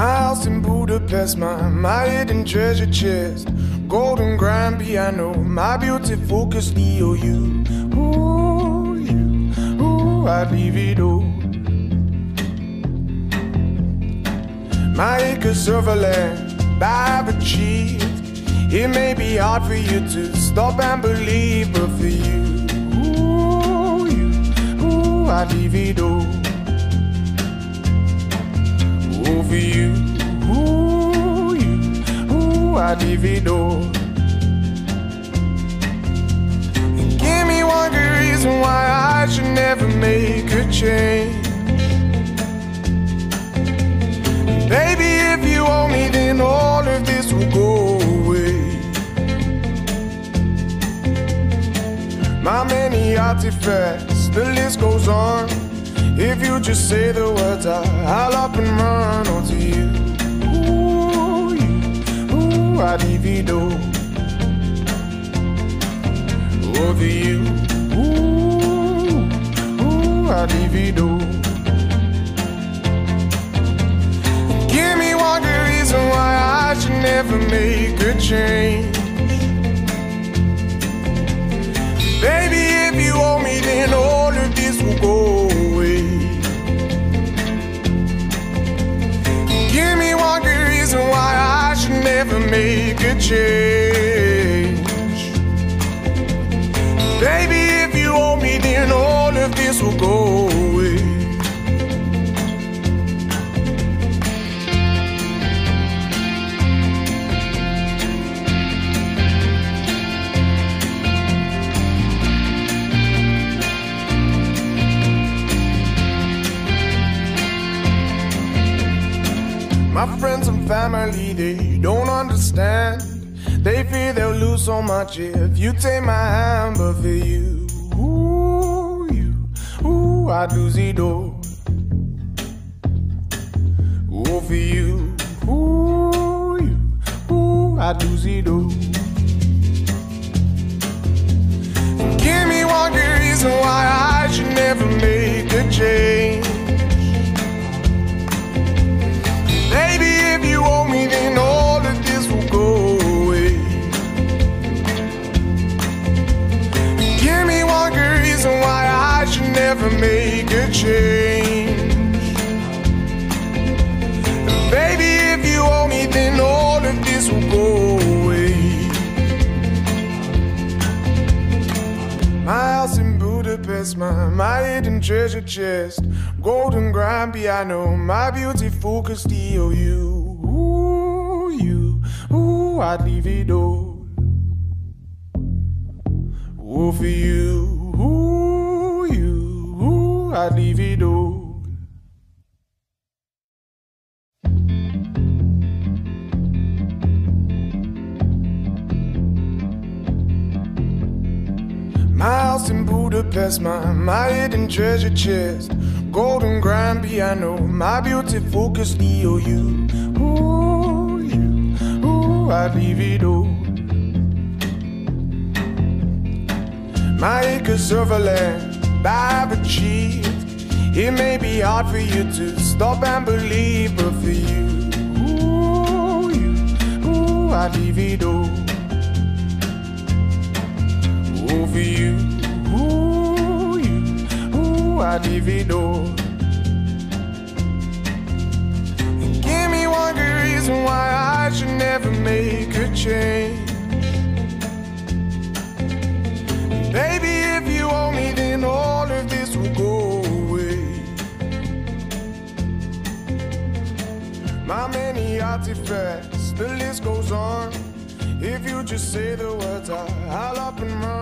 My house in Budapest, my, my hidden treasure chest. Golden grand piano, my beautiful Castillo. You, ooh, you, ooh, I'd leave it all. My acres of land I've achieved. It may be hard for you to stop and believe, but for you, ooh, you, ooh, I'd leave it all. Ooh, for you, And give me one good reason why I should never make a change. Baby, if you owe me, then all of this will go away. My many artifacts, the list goes on. If you just say the words, I'll up and run onto you. I divido. Over you, uh, uh, ooh, ooh, I divido. Give me one good reason why I should never make a change. Make a change. Baby, if you owe me, then all of this will go away. My friends family, they don't understand. They fear they'll lose so much if you take my hand, but for you, ooh, you, ooh, I'd lose it all. Ooh, for you, ooh, you, ooh, I'd lose it all. Give me one good reason why I house in Budapest, my, my hidden treasure chest. Golden grand piano, my beautiful Castillo. You, ooh, you, ooh, I'd leave it all. Ooh, for you, ooh, you, ooh, I'd leave it all. House in Budapest, my, my hidden treasure chest. Golden grand piano, my beautiful Castillo. You, ooh, you, ooh, I'd leave it all. My acres of land I've achieved. It may be hard for you to stop and believe, but for you, ooh, you, ooh, I'd leave it all. All. And give me one good reason why I should never make a change. Baby, if you owe me, then all of this will go away. My many artifacts, the list goes on. If you just say the words, I'll up and run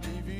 divina.